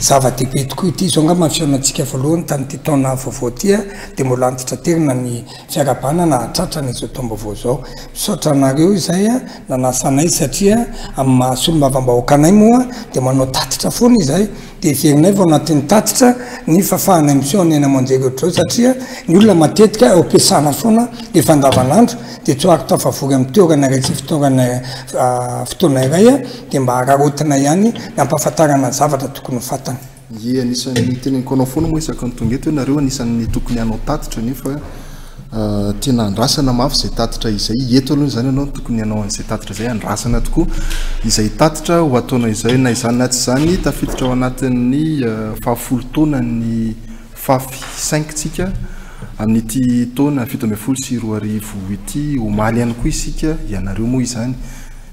Zava-dehibe tokoa ity. Izao angamba ny fihaonantsika voalohany tamin'ity taona vaovao ity an! Dia mbola antitraterina ny fiarahabana na hahatratra an'izao taom-baovao izao. Misaotra anareo izay nanasa anay satria amin'ny maha solombavambahoaka anay moa dia manao tatitra foana izahay. Dia heverinay fa ao anatin'ny tatitra ny fahafahanay miseho any an'aman-jery ohatr'izao satria ny olona matetika eo am-piasana foana efa andavanandro dia tsy ho ary tafavory amin'ny toerana raha tsy fitoerana fotoana iray. dia mba hararaotina ihany ny hampahafantarana ny zavatra tokony ho fantany. Ie, anisan'ny teneniko anao foana moa isaky ny tonga eto hoe nareo anisan'ny tokony hanao tatitra nefa tena andrasana mafy izay tatitra izay. Eto aloha izany ianao no tokony hanao an'izay tatitra izay, andrasana tokoa izay tatitra ho ataonao izay. Na izany na tsy izany, tafiditra ao anatin'ny fahafolo taonan'ny fafy sainkintsika amin'ity taona fito ambin'ny folo sy roa arivo ity. Omaly ihany koa isika, ianareo moa izany.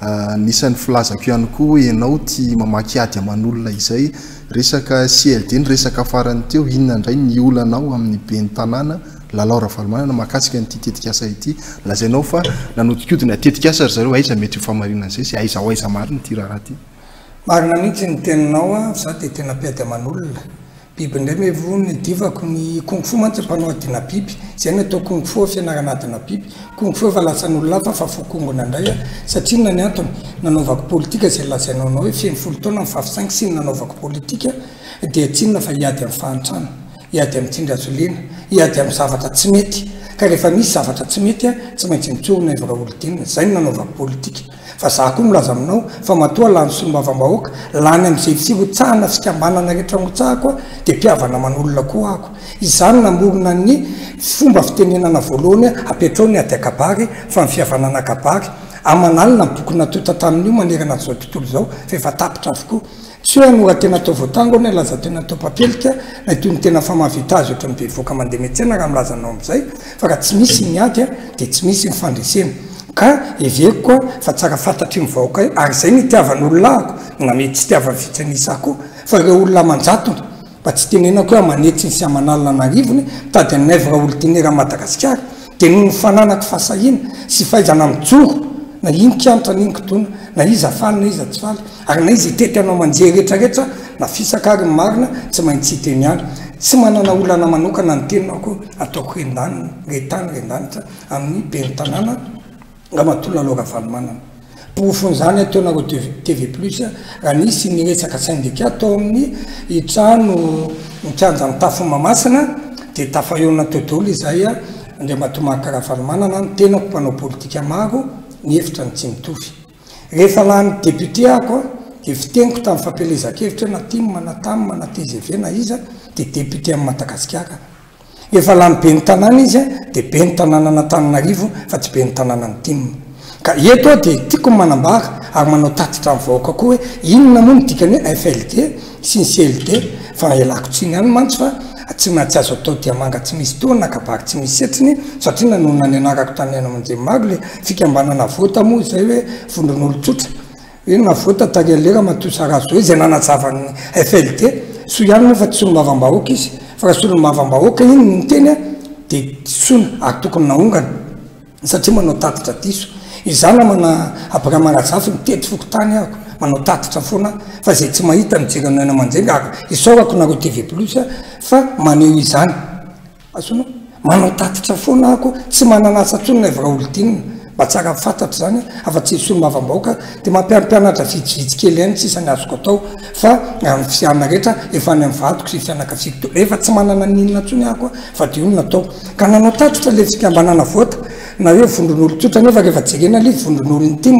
Anisan'ny filazako ihany koa hoe ianao tia mamaky ady aman'olona izay. Resaka CLD ny resaka farany teo, inona indray ny olanao amin'ny ben'ny tanàna, Lalao Ravalomanana, mahakasika an'ity tetikasa ity? Lazainao fa nanodinkodina tetikasa ry zareo, aiza mety ho fahamarinana an'izay sy aiza ho aiza marina ity raharaha ity? Marina mihitsy ny teninao, za dia tena mpiady aman'olona. Biby indray ve vo ny divako? Ny kung fu mantsy mpanao adina biby, zay no atao kung fu, fianarana adina biby. Kung fu efa lasan'olo hafa fa fokongona indray aho. Satria inona ny antony? Nanaovako politika zay lazainao anao hoe feno folo taona ny fahavitanko sy ny nanaovako politika dia tsy inona fa hiady amin'ny fahantrana, hiady amin'ny tsindrin-drazoliana, hiady amin'ny zavatra tsy mety. Ka rehefa misy zavatra tsy mety aho tsy maintsy mitsohina ivraholdina. Zay no nanaovako politika. Fa za koa milaza aminao fa matoa lany solombavambahoaka, lany amzay tsy hotsahana fikambanana rehetra notsahako aho dia mpihavana aman'olona koa ako. Izaho no namorona ny fomba fitenenana voalohany apetrao ny ady an-kabary fa ny fihavanana an-kabary aman'alina ny boky natonta tamin'io manerana an'izao tontolo izao fa efa tapitra avokoa. Tsy hoe hanora tena atao voatango na hilaza tena atao papelika na hitohy ny tena fa mahavita azy ohatran'ny bevohoka mandeha miantsena raha milaza anao amin'izay fa raha tsy misy ny ady dia tsy misy ny fandresena ka heveriko koa fa tsara fantatry ny vahoakay ary izay no itiavan'olonako na mety tsy itiavan'ny vitsy an'isa koa fa ireo olona aman-jatony Mba tsy tenenako hoe aman'hetsiny sy aman'alina an'arivony, mitady an'i Naivo Raholdinera an'i Madagasikara, dia noho ny fananako fahasahiana sy fahaizana mijoro, na ino kianitra na ino kidona, na iza faly na iza tsy faly, ary na iza hitety anao aman-jery rehetra rehetra, na fisaka ary ny marina tsy maintsy hita eny ihany. Tsy manana olana manokana ny tenako, ataoko ren-daniny, ren-tany, ren-danitra, amin'ny Ben'ny Tanàna, Ramatoa Lalao Ravalomanana. Porofon'ny zany aho teo nareo TV plus raha nisy ny resaka syndicat tao amin'ny io trano ny kianjan'ny tafo Mahamasina dia tafaionina teo daholo izay Andriamatoa Marc Ravalomanana ny tenako mpanao politika maro ny hevitra ny tsy mitovy. Rehefa lany député ako dia fiteniko tamin'ny fampielezan-kevitra na tim na tam na tgv na iza dia député an'i Madagasikara. Efa lany ben'ny tanàna izy a, dia ben'ny tanànan'Antananarivo fa tsy ben'ny tanànan'i Tim. Ka eto aho dia tiako ny manambara ary manao tatitra amin'ny vahoaka koa hoe inona moa no dikan'ny hoe FLD sy ny CLD fa ialako tsiny ihany mantsy fa tsy maintsy azo atao diamanga tsy misy tohiny na kabary tsy misy hetsiny satria nanonona ny anarako tany Ainamanjemaro ilay fikambanana vote moa izay hoe vondron'olon-tsotra Eny navota tany aloha ramatoa Sarazoe izay nanazava ny FLT, soa ihany moa fa tsy solombavambahoaka izy, fa raha solombavambahoaka iny no niteny an, dia disoina ary tokony naongana satria manao tatitra diso. Izaho namana Abrahama Rajafy nitety fokontany aho, manao tatitra foana aho, fa izay tsy mahita mijery anao eny amanjega ary isaorako nareo TV plus fa maneho izany. Azonao? Manao tatitra foana aho koa tsy manana asa tsony ilay Vraolodina, mba tsara fantatra izany an, afa tsy ny solombavambahoaka dia mampianampianatra vitsivitsy kely ihany sisa ny azoko atao fa ny fisianina rehetra efa any amin'ny vadiko sy ny fianakaviko teo efa tsy manana ny inona tsony aho koa fa dia io no natao ka nanao tatitra ilay fikambanana Vote na hoe vondron'olon-tsotra nefa rehefa jerena ilay vondron'olon-tim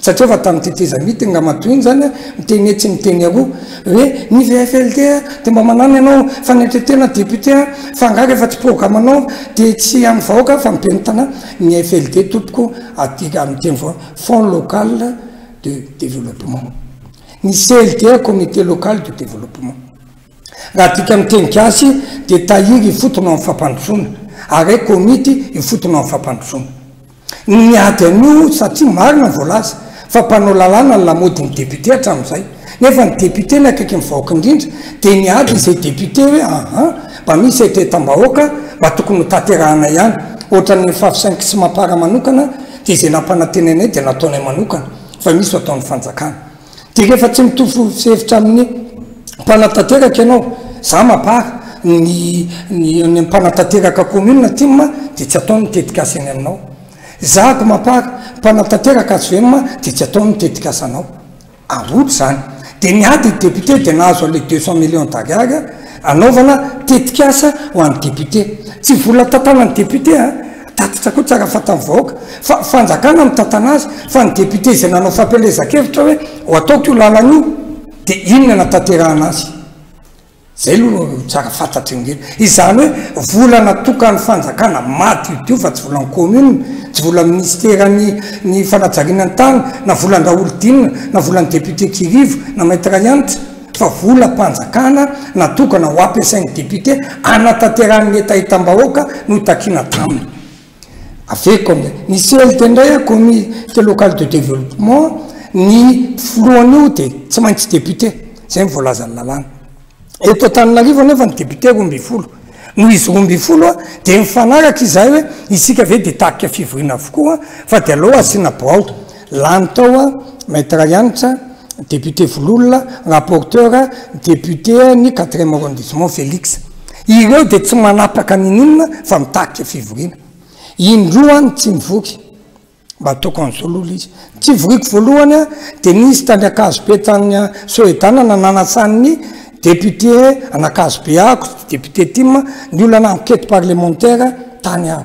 Satria efa tamin'ny teteza meeting nga matoa iny zany a, miteny etsy miteny aroa hoe ny VFLD a dia mba manana ianao fanetretena député a, fa nga rehefa tsy programme anao dia tsy an'ny vahoaka fa ny ben'ny tanàna, ny FLD tompoko adika amin'ny teny vahoaka, Fonds local de développement, ny CLD comité local de développement, raha adika amin'ny teny gasy dia tahiry ifotony ao amin'ny fampandrosoana, ary komity ifotony ao amin'ny fampandrosoana. Ny miady an'io satria marina ny voalaza fa mpanao lalàna ny lamaody ny député hatramin'izay. Nefa ny député ny akaiky ny vahoaka indrindra dia niady izay député hoe ahan mba misy aitaitam-bahoaka mba tokony ho tanterahana ihany. Ohatran'ny ny fahafisain'ny kisimampara manokana dia izay nampanantenanay dia nataonay manokana fa misy ho ataon'ny fanjakana. Dia rehefa tsy mitovy hevitra amin'ny mpanatanteraka ianao, za mapar ny ny ny mpanatanteraka commune tim a dia tsy atao ny tetikasa eny aminao, za ko mapar mpanatanteraka hvm a dia tsy atao ny tetikasa anao. Aroto zany. Dia ny ady ny député dia nahazo an'le deux cent millions d'ariary anaovana tetikasa ho an'ny député. Tsy vola tantanan'ny député an. Tatitra koa tsara fantan'ny vahoaka fa fanjakana mitantana azy fa ny député izay nanao fampielezan-kevitra hoe ho ataoko io lalana io dia iny no hanatanterahana azy. Izay aloha no tsara fantatry ny ngeza. Izany hoe vola natokan'ny fanjakana madiodio fa tsy volan'ny commune, tsy volan'ny minisiteran'ny ny fanajariana ny tany na volan-dRaolodinina na volan'ny député Kirivo na Maître Rayanitra. fa volam-panjakana natokana ho ampiasain'ny député hanatanterahany ny hetahetam-bahoaka no takiana taminy. Avekiko amin'izay. Ny CLD indray, Comité Local de Développement, ny filohan'io dia tsy maintsy député. Izay no voalazan'ny lalàna. Eto Antananarivo anefa ny député roa ambin'ny folo. Noho izy roa ambin'ny folo dia mifanaraka izahay hoe isika ve dia tarika fivoriana avokoa fa dia aleo asiana birao. Lany tao a, Maître Rayanitra, député Vololona, rapporteur, député ny quatrième arrondissement Felix. Ireo dia tsy manapaka n'inon'inona fa mitarika fivoriana. Indroa any tsy mivory, mba ataoko an'izao aloha ilay izy. Ny tsy ivoriako voalohany a, dia nisy tany Ankazobe tany Soedanana nanatsahan'ny député an'Ankazobe ahy, député tim, ny olana enquête parlementaire tany aho.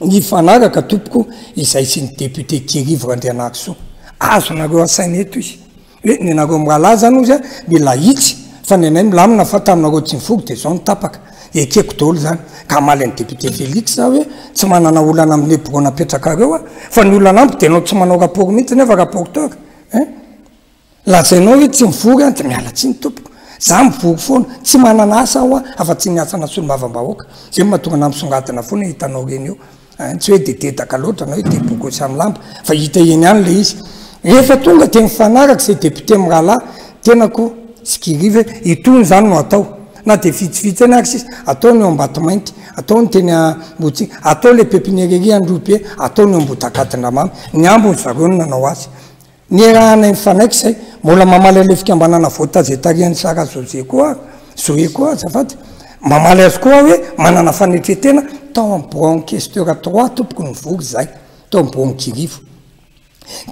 Nifanaraka tompoko izay sy ny député Kirivo Randrianarisoa. Azonareo asaina eto izy hoe ny anareo mirahalahy zany ozy an mila hitsy fa ny anay milamina fa taminareo tsy nifory de zao ny tapaka. Ekeko daholo zany ka hamaly an'i député Felix za hoe tsy manana olana amin'ny bro napetrakareo aho fa ny olana amiko de ianao tsy manao rapport mihitsy nefa rapporteur. Hein. Lazainao hoe tsy mivory an, dia miala tsiny tompoko, za mivory foana, tsy manana asa aho an, afa tsy ny asana solombavambahoaka, zay mahatonga anah misongadina foana hitanao reny eo an, tsy hoe dia dedaka loatra na hoe dia bokosy am lamba, fa hita eny any le izy, rehefa tonga dia mifanaraka zay député mirahalahy, tenako tsy kiriva hoe itony zany no atao, na dia vitsivitsy any ary sisa, atao ny ao ambatomainty, atao ny teny ambohitsiry, atao le pepiniere ery androhibe, atao ny ao ambohidakadindramamy, ny ambiny zareo no nanao azy. Niarahanay nifanaiky izay. Mbola mamaly an'ilay fikambanana voatazia tarihan'i Sara Zoe koa aho, Zoé koa aho azafady. Mamaly azy koa aho hoe manana fanetren-tena tao amin'ny biraon'ny Questeur trois tompoko nivory izay, tao Ambohikirivo.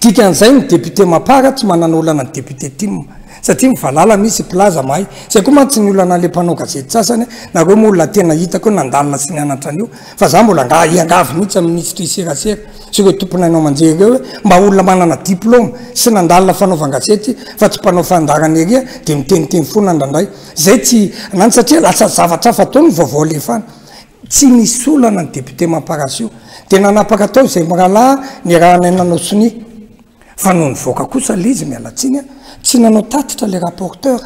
Dikan'izay ny député Mapar tsy manana olana ny député Tim, satria mivalala misy mpilaza mahay. Izay koa mantsy ny olanan'ilay mpanao gazety sasany, nareo moa olona tena hitako hoe nandalina sy nianatra an'io, Fa za mbola angaha hiangavy mihitsy amin'ny minisitry ny serasera sy ireo tompon'ainao aman-jery ireo hoe mba olona manana diploma sy nandalina fanaovan-gazety fa tsy mpanao fandaharana ery a! dia miteniteny foana indraindray izay tsy ananjy satria lasa zavatra hafa daholo ny vaovao alefany. Tsy nisy olana ny député Mamparazo io dia nanapaka tao izay mirahalahy niarahanay nanao sonia fa noho nivoaka kosa ilay izy miala tsiny a! tsy nanao tatitra ilay rapporteur.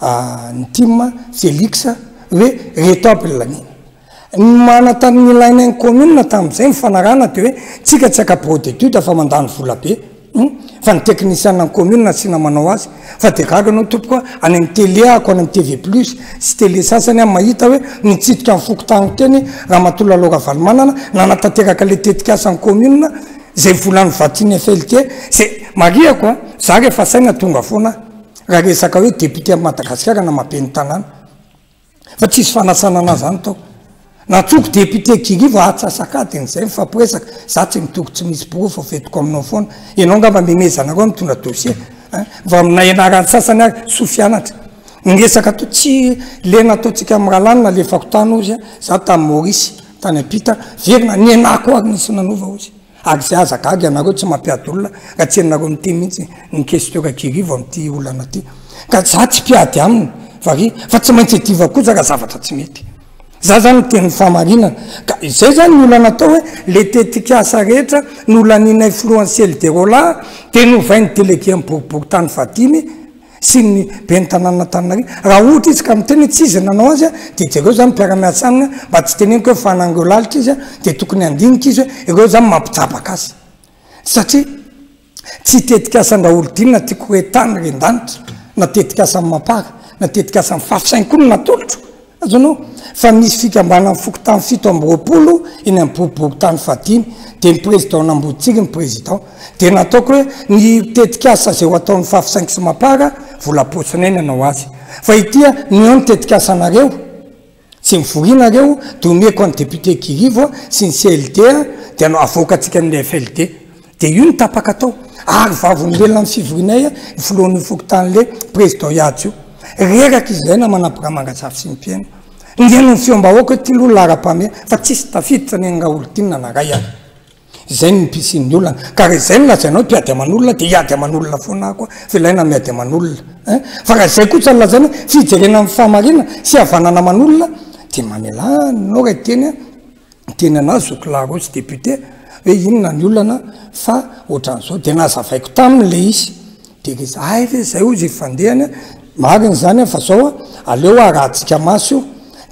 ny tim Felix hoe reto aby ny laniana. Ny manan-tany nilainay ny commune tamin'izay ny fanarahana dia hoe tsika tsy haka bureau d'étude fa mandany vola be hum fa ny technician ny commune asiana manao azy fa dia gaga enao tompoko a, any amin'ny tele ako any amin'ny TV plus sy tele sasany aho mahita hoe nitsidika ny fokontany teny ramatoa Lalao Ravalomanana nanatanteraka ilay tetikasa ny commune izay vola nivatsian'ny FLT izay, marihako a, za rehefa saina tonga foana aho. Raha resaka hoe député am Madagasikara na maben'ny tanàna fa tsisy fanasana anah zany tao. Nantsoiko député Guily vao atsasak'adiny izay nifampiresaka, za tsy mitory tsy misy porofo avetiko aminao foana. Ianao angamba memeza anareo mitondra dossier a! Vao amina ianarany sasany ary soa fianatra. Ny resaka atao tsy le nataontsika am Ralany nalefako tany ozy a, za tam Maurice tany ampita, very na nianako ary nisy nanova ozy. Ary tsy aza gaga ianareo tsy mampiady olona ka tsy ianareo miteny mihitsy ny questeur kirivo amin'ity olana ity ka za tsy mpiady aminy fa ry fa tsy maintsy hidiva kosa raha zavatra tsy mety za zany miteny ny fahamarinana ka izay zany ny olana atao hoe le tetikasa rehetra nolaninay filohan'i Celiderola dia novain'ny delege ny boriboritany fahadimy sy ny ben'ny tanànan'Antananarivo, raha ohatra izy ka miteny hoe tsy izy no nanao azy a, dia jereo zany mpiara-miasa aminy a, mba tsy teneniko hoe fa nangoa lalitra izy a, dia tokony handinika izy hoe ireo zany mampijabaka azy, satria tsy tetikasan-dRaolodinina tiako ho entany ren-danitra, na tetikasan'i Mapar, na tetikasan'i Fafy saingy koa no natolotro, Azonao? Fa misy fikambanan'ny fokontany fito amby roapolo eny amin'ny boriborintany fahadimy, dia ny Président-n'Ambohitsiry ny Président. Dia nataoko hoe ny tetikasa izay ho ataon'ny Fafsaingo sy Mapar, vola poche-nay ny hanao azy. Fa ity an, ny eo ny tetikasanareo, tsy mivoria nareo, dia omeko an'i Député Guy Rivo sy ny CLD dia avoakantsika ny FLD. Dia io no tapaka tao. Ary vavon'ny lelan'ny fivorianay ny filohan'io fokontany le président Yado io. Reraka izy izay namana Bramanga Tsarotsimpihaino. Niheno ny feom-bahoaka hoe ty loha laharam-pahamehana fa tsisy tafiditra ny an'i Raholdina na iray ary. Izay no nipisian'ny olana. Ka raha izay no lazainao mpiady aman'olona dia hiady aman'olona foana aho koa fa ilaina ny miady aman'olona. Hein? Fa raha izay kosa no lazaina hoe fijerena ny fahamarinana sy havanana aman'olona dia mamelà anao raha hiteny aho. ny tenan'azy zoky lahy roa sy député hoe inona ny olana fa ohatran'izao dia nazavaiko taminy ilay izy dia ilay izy hay ve izay hozy ifandehany an, marina izany an fa izao an aleo harahantsika maso io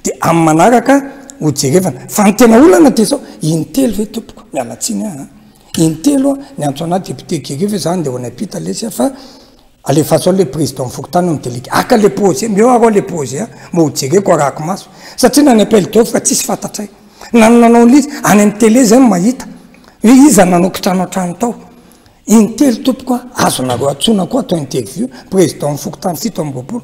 dia amin'ny manaraka hojerevana fa ny tena olana dia izao intelo ve tompoko miala tsiny an intelo an niantso anah député Guy Rivo izany dia ho any am-pita lesy an fa Alefaso ao le président fokontany am tele ka aka le projet mbeo arô le projet a mba ho jereko arahako maso satria na ny appel d'offre tsisy fantatray na ny nanao ny izy any am tele zay no mahita hoe iza nanao kitrano antrano tao intelo tompoko a azonareo antsona koa atao interview président ny fokontany fito amby roapolo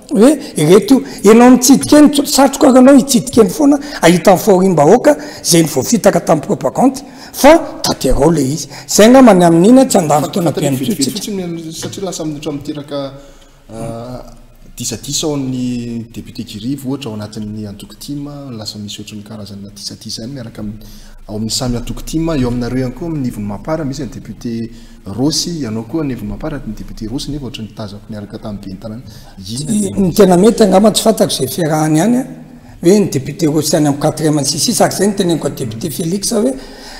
hoe ireto io, ianao mitsidika eny, satriko ary ianao hitsidika eny foana hahita ny fahoriam-bahoaka izay nivofitaka tamin'ny propagandy fa tanterao ilay izy. Izay angamba ny amin'ny iny, tsy handany fotoana be amin'ity tsika. Fantatra ny vitsivitsy ny, satria lasa minoatra miteraka disadisa ao amin'ny député Girivo ohatra ao anatin'ny antoko tim, lasa misy ohatry ny karazana disadisa ihany miaraka amin'ny, ao amin'ny samy antoko tim, eo aminareo ihany koa amin'ny ivon'ny Mampara misy ny député Rossy, ianao koa anie vao mamparatra ny député Rossy nefa ohatry ny tazako niaraka tamin'ny ben'ny tanàna, inona tena? Ny tena mety angamba tsy fantako izay fiarahany any an, hoe ny député Rossy any amin'ny quatrième sy ny sisa ary izay no teneniko an'i député Felix hoe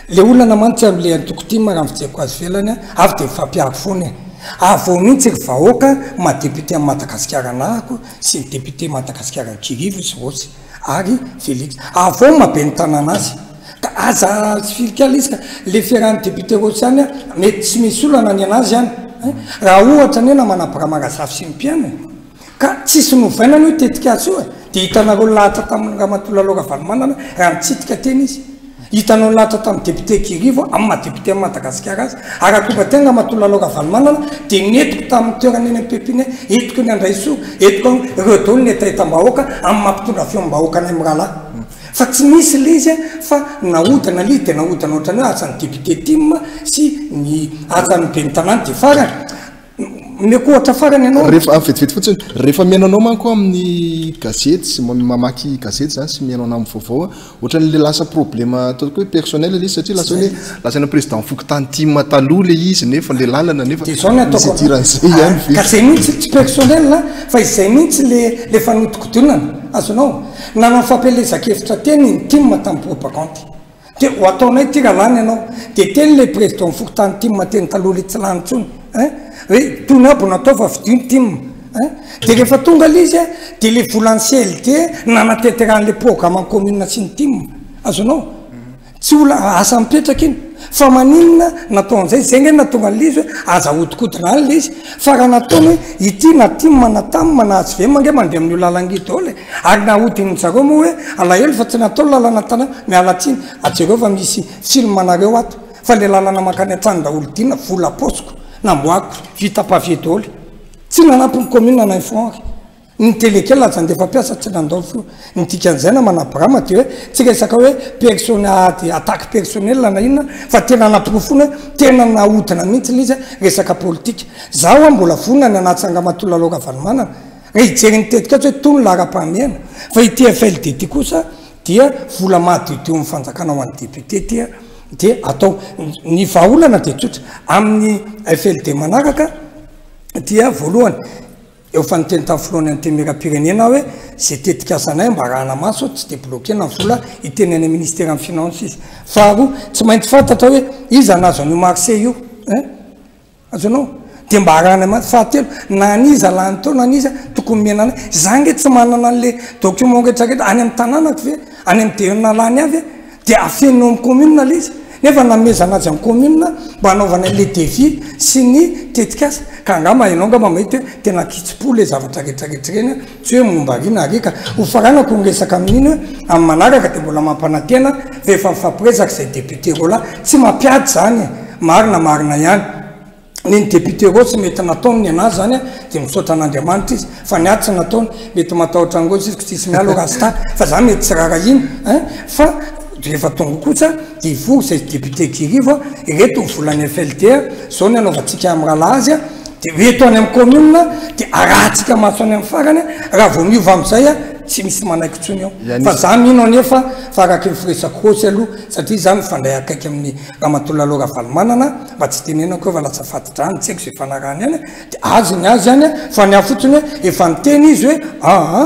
ilay olana mantsy amin'i ilay antoko tim raha ny fijeriko azy ivelany an, avy dia mifampiaro foana e! Ary vao mihitsy ry vahoaka maha député an'i Madagasikara anahako sy ny député Madagasikara Ankirivo izy Rossy. Ary Felix. Avaoma be ny tanàna azy. Ka aza sifilikalesika. Le fiarahan'ny député Rossy any an, mety tsy misy olana ny anazy any an. Raha ohatra anie namana Biramarasafy sy ny mpihaino e. Ka tsisy novainana io tetikasa io e. Dia hitanareo lahatra tamin'ny Ramatoa Lalao Ravalomanana raha nitsitika teny izy. Hitanao ny lahatra tamin'ny député Kirivo a, amin'ny maha député an'i Madagasikara azy. Arakoba tena ramatoa Lalao Ravalomanana dia nentiko tamin'ny toerana eny Ampefy iny, entiko ny Andraisoa, entiko an, ireo daholo ny hetahetam-bahoaka amin'ny maha mpitondra feom-bahoaka anay mirahalahy. Fa tsy misy ilay izy an, fa nahodina ilay izy dia nahodina ohatran'ny hoe asan'ny député tim sy ny asan'ny ben'ny tanàna dia farany. Omeko ohatra farany ianao. Rehefa, ah, vetivety fotsiny, rehefa mihaino anao manko aho amin'ny gazety sy mamaky gazety izany sy mihaino anao amin'ny vaovao an, ohatran'ilay lasa problema ataoko hoe personnel ilay izy satria lasa hoe lazaina président fokontany tim taloha ilay izy nefa ilay lalana nefa Dia izao no misy ataoko. idiran'izay ihany ve? Ka izay mihitsy, tsy personnel an, fa izay mihitsy ilay, ilay fanodikodinana, azonao? Nanao fampielezan-kevitra teny ny tim tamin'ny propagandy. Dia ho ataonay ity raha lany ianao. Dia teny ilay président fokontany tim teny taloha ilay tsy lany intsony eh, hoe tony abo natao fa fidio ny tim eh. Dia rehefa tonga ilay izy dia ilay volan'ny CLD nanatenterahan'ilay programme ny commune sy ny tim. Azonao? Tsy ho asa mipetraka iny. Fa maninona natao an'izay? Izay ange no nahatonga an'ilay izy hoe aza ahodikodina any ilay izy. Fa raha nataony hoe ity na tim na tam na hvm ange mandeha amin'io lalana io daholo e. Ary nahodinin zareo moa hoe alahelo fa tsy natao lalana tana miala tsiny a jereo fa misy film anareo ato fa le lalana mankany antsany daholo dina vola apaosiko namboako vita pavier daholo tsy nanampy ny commune na un franc ary ny tele kely aza andefa mpiasa tsy nandao fo ny dikan'izay namana birama de hoe tsy resaka hoe person ady attaque personnel na inona fa tena naporofona hoe tena nahodina mihitsy le izy resaka politika za hoa mbola vonona ny anatsa andramatoa lalao ravalomanana Raha hijery ny tetikasa hoe toy ny laharam-pahamehana fa ity FLD ity kosa dia vola mahadiodion'ny fanjakana ho an'ny député dia dia atao. Ny vahaolana dia tsotra amin'ny FLD manaraka dia voalohany eo fa niteny tamin'ny filohan'ny antenimieram-pirenena aho hoe izay tetikasanay mba arahana maso tsy dia bloquena ny vola hiteny any amin'ny ministeran'ny finances izy. Faharoa tsy maintsy fantatra hoe iza no azo an'io marché io hein. Azonao? Dia mba arahana maty fahatelo na an'iza lany teo na an'iza tokony omena anay. Izaho ange tsy manana an'ilay document rehetra rehetra. Any amin'ny tanànako ve? Any amin'ny DEN lany ahy ve? Dia afenina ao amin'ny commune ilay izy. Nefa nanomezana azy an'ny commune mba hanaovana ilay devis sy ny tetikasa. Ka angamba ianao angamba mahita hoe tena kitsim-po ilay zavatra rehetra rehetra ireny. Tsy hoe momba ary na ary ka. Ho faranako ny resaka amin'iny hoe amin'ny manaraka dia mbola mampanantena fa efa mifampiresaka izay député roa lahy. Tsy mampiady izany e! Marina marina ihany ny ny député roa tsy mety nataony ny an'azy izany dia misaotra an'Andriamanitra izy fa ny ahy tsy nataony. Mety matahotra an'i Rossy izy ko tsisy miala o rasta fa za mety tsy rarahina ein! Fa rehefa tonga kosa hivory izay député Guy Rivo a! Ireto volan'ny FLD a! Izao ny anaovantsika mirahalahy azy a! Dia ho eto any amin'ny kaominina dia arahantsika maso any amin'ny farany raha vao miova amin'izay tsy misy manaiky intsony eo. Fa za mino anefa fa araky ny firesak'i Hosy aloha satria za mifandray akaiky amin'i Ramatoa Lalo Ravalomanana mba tsy hitenenako eo fa lasa fati-drano tsy haiko izay ifanarahany any dia azy ny azy any fa ny ahy fotsiny hoe efa niteny izy hoe aa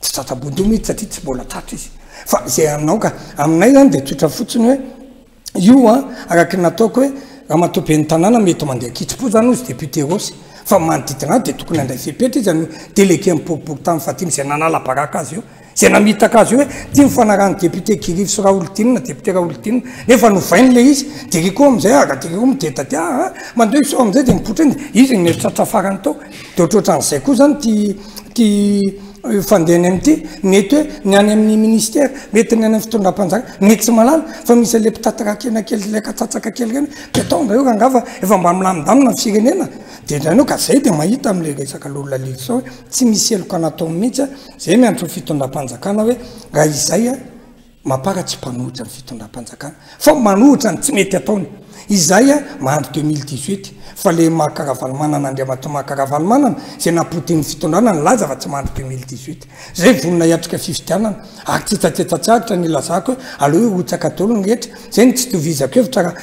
Tsy tratra bodo mihitsy satria tsy mbola tratra izy fa izay hanaoka aminay zany dia tsotra fotsiny hoe io an araky ny nataoko hoe ramatoa ben'ny tanàna mety mandeha an-kitsim-po zany hozy député Rossy fa manodidina azy dia tokony handray fepetra izy an'io délégué miporipory tany fahadimy izay nanala baraka azy io izay namitaka azy io hoe ity mifanarahan'ny député Giriry sy Raholidinina député Raholidinina nefa novainy le izy Dirico amin'izay ah Dirico midedadea ah mandeha izy sao amin'izay dia mipoitra eny izy no neritratra farany tao Dia ohatrohatran'izay koa izany ity ity fandeha any amin'ity. Mety hoe ny any amin'ny ministera, mety ny any amin'ny fitondram-panjaka, mety tsy mahalala fa misy an'ilay mpitatirakena kely ilay katsatsaka kely ireny. Dia atao ndray hoe angaha fa efa mba milamindamina ny firenena? Dia indraindray ka izay dia mahita amin'ilay resaka Lolona Lily sao hoe tsy misy heloka nataony mihitsy. Izay no iantsoan'ny fitondram-panjakana hoe raha izay. Mapara tsy mpanohitra ny fitondram-panjakana fa manohitra ny tsy mety ataony izahay a mahandry 2018 fa le Maka Ravalomanana Andriamatoa Maka Ravalomanana izay nampodian'ny fitondrana nilaza fa tsy mahandry 2018 zay vonona hiatrika fifidianana ary tsy hitatetatsy aritra ny ilazako hoe aleo hirotsaka daholo ny rehetra zay no tsy itovizako hevitra raha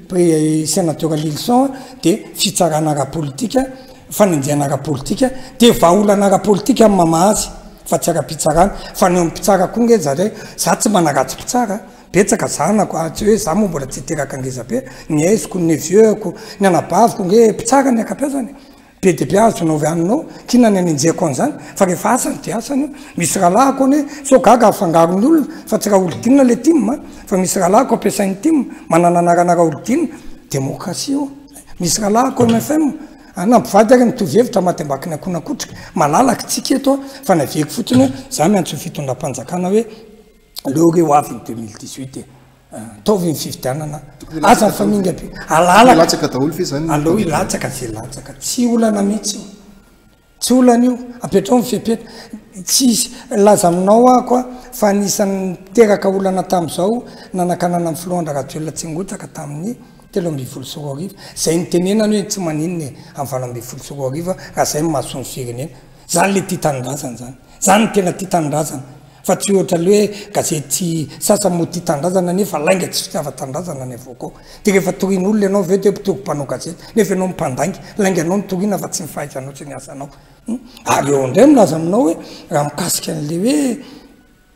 Prix Sénateur Lylison dia fitsarana ara-politika, fanenjehana ara-politika, dia vahaolana ara-politika no mamaha azy fa tsy ara-pitsarana, fa ny eo amin'ny mpitsara koa nge zareo, za tsy manaratsy mpitsara, betsaka zanako ary tsy hoe za moa mbola tsy teraka ngezabe, ny aiziko, ny neveu-ko, ny anabaviko nge mpitsara ny ankabeazany, Be dia be azonao avy any no kiana ny anenjehako an'izany fa rehefa asany dia asany io. Misy rahalahiko anie sao gaga afangaron'ny olona fa tsy Raholdina le tim a! Fa misy rahalahiko ampiasain'ny tim manana anarana Raholdina. Demokrasia ô! Misy rahalahiko mfm a! Na mpivady ary mitovy hevitra maty ambakin'ny akonankotrika. Malalaky tsika eto a! Fa ny aveko fotsiny hoe za miantso ny fitondram-panjakana hoe. Aleo re ho avy ny 2018 e! Ataovy ny fifidianana, aza mifaningana be, alala, Hilatsaka daholo ve izany ny aleo mpandika? hilatsaka izay latsaka, tsy olana mihitsy io, tsy olana io, apetraho ny fepetra, tsy hisy, laza aminao aho koa fa anisan'ny niteraka olana tamin'izao nanakanana ny filoha Andry Rajoelina Tsingotsaka tamin'ny telo ambin'ny folo sy roa arivo, izay nitenenany hoe tsy maninona e, amin'ny valo ambin'ny folo sy roa arivo aho, raha izay no mahasoa ny firenena. Zany le tia tanindrazana zany. Zany no tena tia tanindrazana. Fa tsy ohatra le hoe gazety sasany moa tia tanindrazana nefa lainga tsy fitiava tanindrazana ny avoaka ao. De rehefa torian'olona ianao avy eo de hoe mpitory mpanao gazety. Nefa ianao mpandainga. Lainga anao ny toriana fa tsy ny fahaizanao sy ny asanao. Ary eo indray milaza aminao hoe raha mikasika an'le hoe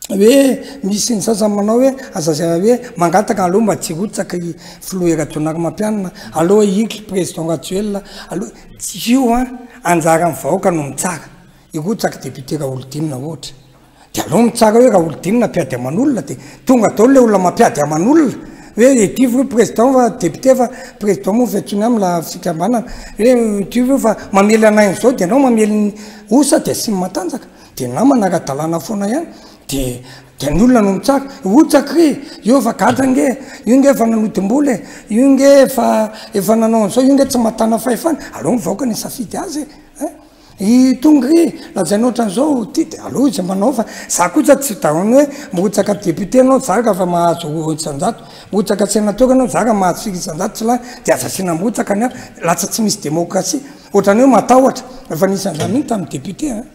Hoe misy ny sasany manao hoe aza zay hoe mangataka aleo mba tsy rotsaka i filoha i Rajaonarimampianina aloha hiroso i président Rajoelina aloha tsy io an anjaran'ny vahoaka no mitsara hirotsaka député Raholidinina ohatra dia aleo mitsara hoe Raholidinina mpiady aman'olona dia tonga daholo ilay olona mampiady aman'olona hoe ity ve président fa député fa président moa fiantsoina amin'ny la fikambanana hoe ity ve fa mamely anay an'izao dia ianao mamely ny osa dia tsy matanjaka Dia namana ara-dalàna foana ihany, dia dia ny olona no mitsaka, hotsaka ry, io efa gadra ange, io ange efa nanodim-bola e, io ange efa efa nanao an'izao, io ange tsy mahatana fahefana, aleo ny vahoaka no hisafidy azy e, ein! Itony ry, lazaina ohatran'izao ity, dia aleo izy manao fa za kosa tsy voatery hoe mirotsaka député anao za raha fa mahazo roa isan-jato, mirotsaka sénateur anao za raha mahazo firy isan-jato tsy lany, dia aza asiana mirotsaka ny hafa, lasa tsy misy démocratie, ohatran'ny hoe matahotra, efa nisy an'izany mihitsy tamin'ny député ein!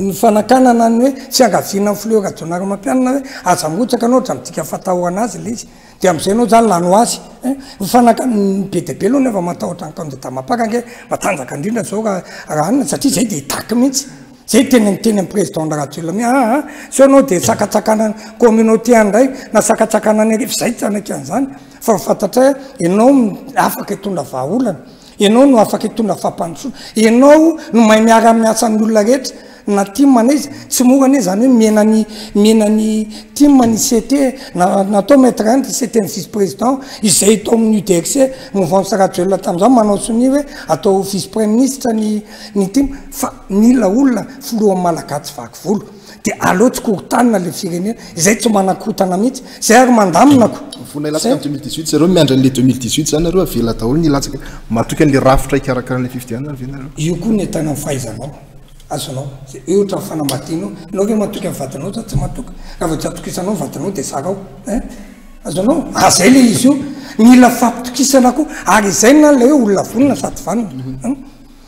ny fanakanana ny hoe fiangaviana ny filoha Rajaonarimampianina hoe aza mirotsaka anao dra midika fatahorana azy ilay izy dia amizay enao zany lany ho azy ny fanakan ny be dia be aloha nefa matahotra ny candidat mapar ange matanjaka indrindra zao raha raha hanina satria zay dia dac mihitsy zay tena miteny amin'ny président rajoelina mi aa aa sao enao dia sakatsakanany communauté any indray na sakatsakanany arivo zay tsy anakian'izany fa ho fantatray enao afaka hitondra vahaolana Ianao no afaka hitondra fampandrosoana. Ianao no mahay miara miasa amin'ny olona rehetra na tim na iza. Tsy mora anie izany hoe mihena ny mihena ny tim ny CT. Na natao maitre ihany ity CT ny vice président. Izay tao amin'ny UDRC, mouvance Rajoelina tamin'izany manao sonia hoe atao vice praiministra ny ny tim. Fa mila olona filoha malagasy vaky volo. Dia aleo tsy korontanina ilay firenena, izay tsy manan-korontana mihitsy, izay ary mandamina ko. Ny vola hilatsaka amin'ny deux mille dix huit, zareo miandry an'ilay deux mille dix huit izany nareo, avela daholo ny hilatsaka, matoky an'ilay rafitra hikarakarana ilay fifidianana ve nareo? Io koa ny ataonao ny fahaizanao, azonao, izay io ohatran'ny fanambadianao, ianao ve matoky an'i vadinao sa tsy matoky? Raha vao tsy atokisanao ny vadinao dia zarao eh! Azonao? Ary izay ilay izy io, mila fampitokisana koa, ary izay na ilay hoe olona vonona sady vanona eh!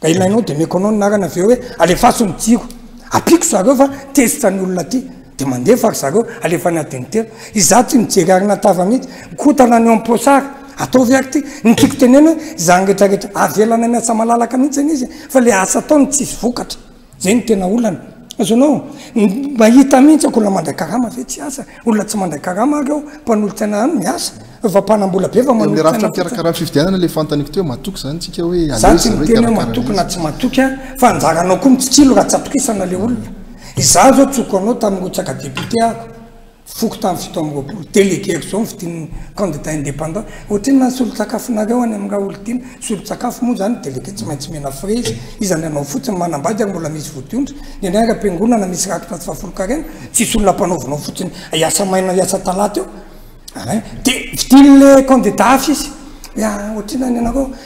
Dia ilainao dia meconao ny narana avy eo hoe alefaso ny jiro. Ampiko zareo fa tezitra ny olona aty. Dia mandefa ry zareo, alefa anaty denitera. Izaho tsy mijery ary na tava mihitsy. Mikotana ny eo amin'ny paosy ary. Ataovy ary ity. Ny tiako tenena hoe izany rehetra rehetra. Avelana miasa malalaka mihitsy anie izy e. Fa ilay asa ataony tsisy vokatra. Zay no tena olana. Azonao? Mahita mihitsy aho olona mandray karama ve tsy asa? Olona tsy mandray karama ary ao mpanolotsaina any miasa? Efa mpanambola be efa manolotsaina fotsiny. Eo amin'ny rafitra mpikarakara ny fifidianana ilay fantany koa teo matoky zany tsika hoe aleo zareo hikarakara izy. Za tsy miteny hoe matoky na tsy matoky an, fa anjaranao koa mitsitsilo raha tsy atokisana ilay olona. Izaho zao tsoiko anao tamin'ny rotsaka député aho. Foko tamin'ny fito amby roapolo deleguer zao ny fidin'ny candidat independant. Ohatry inona ny solon-tsakafonareo any amin'ny Raholdina? Solon-tsakafo moa zany deleguer tsy maintsy mena frezy. Iza ny anao fotsiny manambady ary mbola misy vodiondry? Ny anay ary am-piangonana misy rakitra tsy fahafolon-karena, tsisy olona ampanaovinao fotsiny hiasa maina hiasa talata eo. Hein? Dia fidin'ilay candidat hafa izy. Hoe ah ohatry inona ny anareo?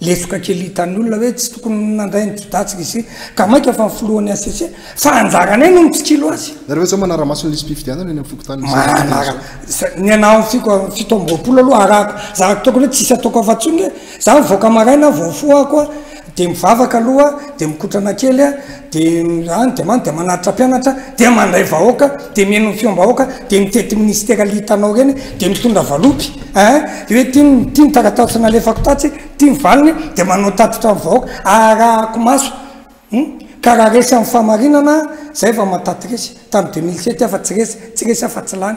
Letsoka kely hitan'ny olona hoe tsy tokony nandray ny dodatsika izy ka mainka fa ny filohan'ny hcc fa anjaranay no mitsikilo azy. Ianareo ve zao manara-maso ny lisi-pifidianana eny amin'ny fokontany misy anareo teny izao? Manara, ny anah fiko fito amby roapolo aloha arahako zaka tokony hoe tsisy ataoko afa tsony hoe za mivoaka maraina voafoha ako dia mivavaka aloha dia mikotrana kely dia any dia many dia manatitra mpianatra dia mandray vahoaka dia mihaino ny feom-bahoaka dia mitety ministera le hitanao reny dia mitondra valopy a dia hoe tiany tia ny taratasy nalefako tatsy tia ny valiny dia manao tatitra ny vahoaka arahako maso hmm? ka raha resy amin'ny famarinana zay fa matatiresy tamin'ny deux mille sept afa tsy resy tsy resy afa tsy lany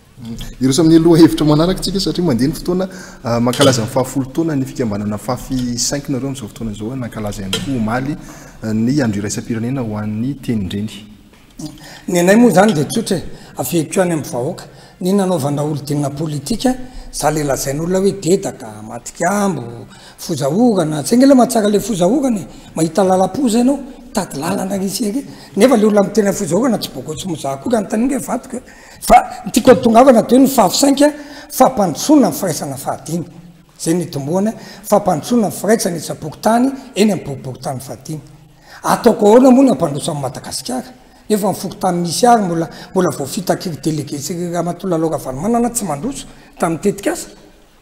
Hiroso amin'ny lohahevitra manaraka isika satria mandeha ny fotoana. Mankalaza ny fahafolo taona ny fikambanana Fafy Cinq nareo amin'izao fotoana izao. Nankalaza ihany koa omaly ny andro iraisam-pirenena ho an'ny tenin-dreny. Ny anay moa izany dia tsotra e, averiko any amin'ny vahoaka, ny nanaovanao olodinina politika, izany ilay lazain'olona hoe dedaka, matikambo, foza orana, tsy enga ilay mahatsara ilay foza orana e, mahita lalam-poza ianao, mitady lalana ary isy ery, nefa ilay olona miteny amin'ny foza orana tsy bôkôtsy mozaha akory anontaniana hoe vadiko e, Fa ny tiako atongavana dia hoe ny fahafisainka, fampandrosoana ny firaisana fahadimy. Izay nitomboana, fampandrosoana ny firaisana etsy am-pokontany, eny amin'ny boriborintany fahadimy. Ataoko ahoana moa ny hampandroso an'i Madagasikara, nefa ny fokontany misy ahy ary mbola mbola voafitaky ry délégué sy ry ramatoa Lalao Ravalomanana tsy mandroso tamin'ny tetikasa?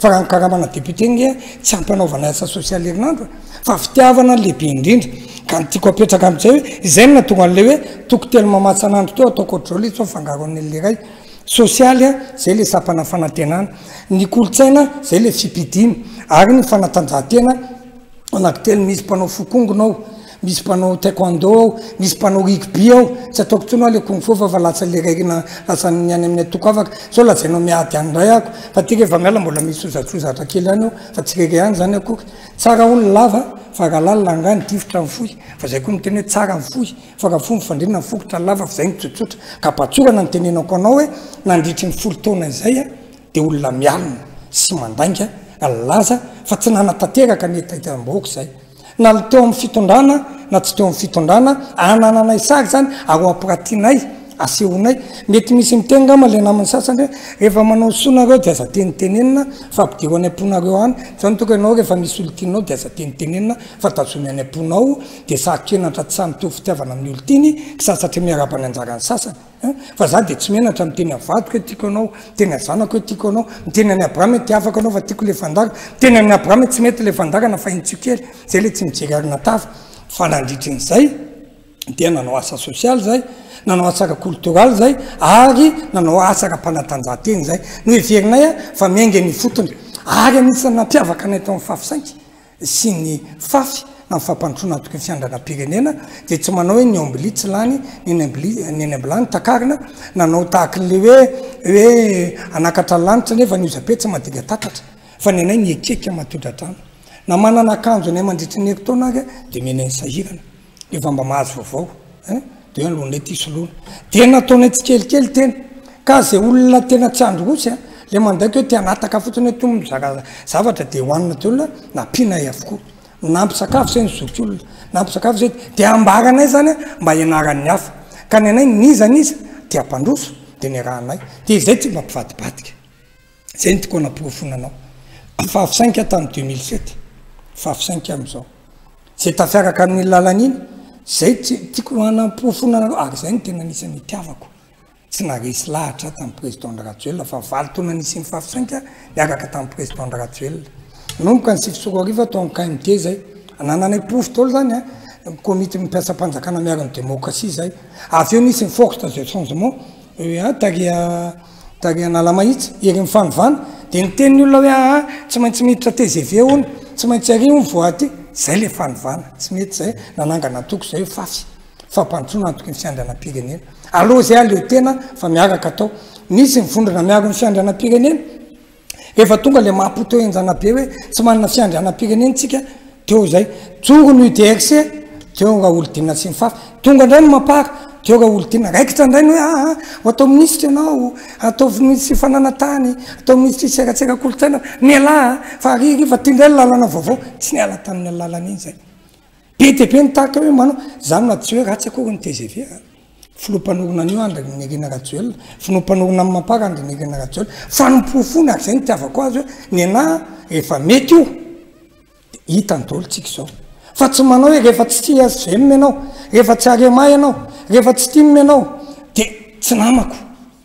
Fa raha ny karamana député nge tsy ampanaovana asa social herinandro e, fa fitiavana no lehibe indrindra, ka ny tiako apetraka amizay hoe izay no nahatonga anle hoe toko telo mamatsanandro teo ataoko ohatr'izao sao fangaro amin'ny anle iray, sosialy a zay le sapana fanatenana, ny kolotsaina zay le fipidiana ary ny fanatanjahantena, Anaky telo, misy mpanao fo kongona ao, misy mpanao taekwondo ao, misy mpanao rugby ao, tsy ataoko intsony hoa le kung fu fa fa latsa le raiky na latsa ny any amin'ny atoko afaka, sao lazainao miady any ndray ako, fa ty rehefa miala mbola misy sozatozatra kely any ao, fa tsy rere any zany akory, tsara hono ny lava fa raha lalina angaha ny difotra ny fohy, fa zay koa miteny hoe tsara ny fohy fa raha fohy mifandrina ny fokotra ny lava fa zay ny tsotsotra, ka patsorana ny tenenako anao hoe nandritry ny folo taona izay a, dia olona mialona sy mandainga ary nilaza fa tsy nanatanteraka ny hetahetam-bahoaka izay, na ny teo amin'ny fitondrana na tsy teo amin'ny fitondrana, anananay sary izany ary ho ampiratianay, asehonay. Mety misy miteny angamba ilay namany sasany hoe, rehefa manao soa nareo dia aza tenitenenina fa ampidiro any am-ponareo any, izany toa ka ianao rehefa misy olon-tianao dia aza tenitenenina fa tazomy any am-ponao, dia sarin-kenatra tsy samy mitovy fitiavana amin'ny olon-tiany, ksa satria miarahaba ny anjaran'ny sasany. Hein? Fa za de tsy menatra miteny avadiko hoe tiako anao, miteny azanako hoe tiako anao, miteny any Abraham hoe tiafako anao fa tiako le fandaka, miteny any Abraham hoe tsy mety le fandaka na fahintsio kely, zay le tsy mijery arina tafa, fa nandritrin zay dia nanao asa sosialy zay, nanao asa ara-koltoraly zay ary nanao asa ara-panatanjahanteny zay, noheverinay fa miainga eny ifotony, ary anisan'ny nampiavaka anay tao amin'ny Fafisainky sy ny fafy amin'ny fampandrosoana antoky ny fiandranam-pirenena dia tsy manao hoe ny ombilia tsy lany ny eny am-bilany takarina nanao tahaky ny hoe hoe hanakatra ny lanitra nefa ny ozape tsy madiga tatatra fa ny anay miekeka matodradrano na manana akanjo anay mandritry ny herintaona ary dia omena ny sahirana Efa mba mahazo vaovao eh? Dia hoe alonay ity soloana. Dia nataonay tsikelikely tena. Ka izay olona tena tsy andry osy eh? le mandaika hoe te hanataka fotsiny hoe tombo mizaka zavatra dia hohanina tolona nampianay avokoa. Nampisakafo izay ny zokiolona. Nampisakafo izay dia ambaranay zany eh? mba hianaran'ny hafa. Ka ny anay niza niza dia mpandroso dia niarahanay. Dia izay tsy mba mpivadibadika. Izay no tiko hanaporofoana anao. Fahafisainka tamin'ny deux mille sept, fahafisainka amin'izao. Izay tafiaraka amin'iny lalana iny, izay tsy, tiako hanaporofoana anareo, ary izay no tena anisan'ny itiavako. Tsy naharesy lahatra aho tamin'ny Président NdRajoelina fa valo taona nisian'ny fahafisainka niaraka tamin'ny Président NdRajoelina. Nanomboka ny sivy sy roa arivo aho tao amin'ny KMT izay. Nananay porofo daholo izany an, Komitin'ny mpiasam-panjakana miaro ny démocratie izay. Avy eo nisy ny Force de Changement, EEA, tariha, Tany Analamahitsy, ireny fanovana, dia niteny ny olona hoe aa tsy maintsy miditra tgv hono, tsy maintsy ary hono vao aty, izay ilay fanovana, tsy mety izay, nanangana antoko izay hoe fafy, fampandrosoana antoky ny fiandrianam-pirenena, aleo izay aleo tena fa miaraka atao, misy ny vondrona miaro ny fiandrianam-pirenena, Efa tonga le maha poto enjana be hoe tsy manana fiandrianam pirenena tsika teo zay tsongo ny UDRC teo raholidina sy ny faf tonga ndray ny mapar teo raholidina raikitra ndray ny hoe aa atao minisitra ianao ataovy minisitry fanana tany atao minisitry seratsera kolotsaina ny elah fa ary ry fa ty ndray ny lalana vaovao tsy niala tamin'iny lalana iny zay Be dia be ny tarika hoe manao izany na tsy hoe ratsy akory ny tgv a! Filoha mpanorina an'io Andry Nirina Rajoelina, filoha mpanorina an'i Mampara Andry Nirina Rajoelina, fa ny porofony ary izay no itiavako azy hoe ny anah rehefa mety io dia hita ny dolo tsika izao. Fa tsy manao hoe rehefa tsy tia svm ianao, rehefa tsy Arema ianao, rehefa tsy tim ianao dia tsy namako.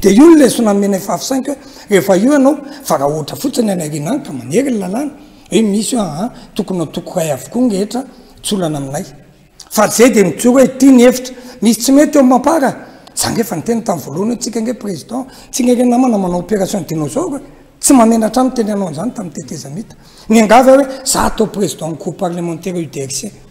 Dia io ny lesona nomena efa afisainiko hoe rehefa io ianao fa raha ohatra fotsiny any aoriana any ka manery ny lalàna hoe misy io aa tokony ho toko iray avokoa ny rehetra tsy olana aminay fa izay dia mijoro hoe ity ny hevitra misy tsy mety eo mampara a! za ange efa niteny tamin'ny voalohany hoe tsika ange président tsy ny re namana manao opération dinosaure e! tsy mamenatra ahy miteny anao an'izany tamin'ny tetezamita niangavy aho hoe za hatao président ny groupe parlementaire UDRC